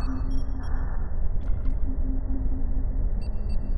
Thank you.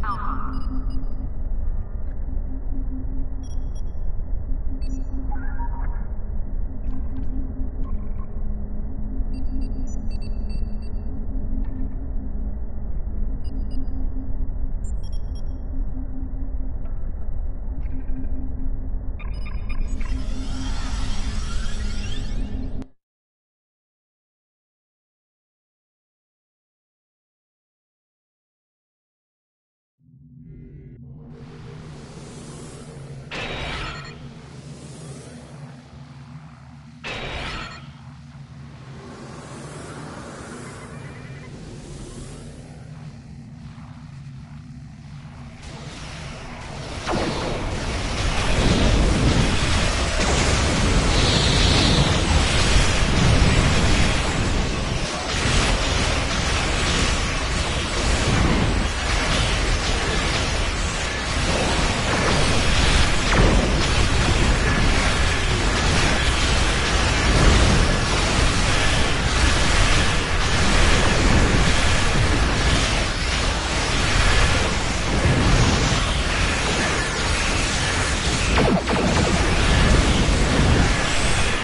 到了。